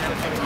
Yeah.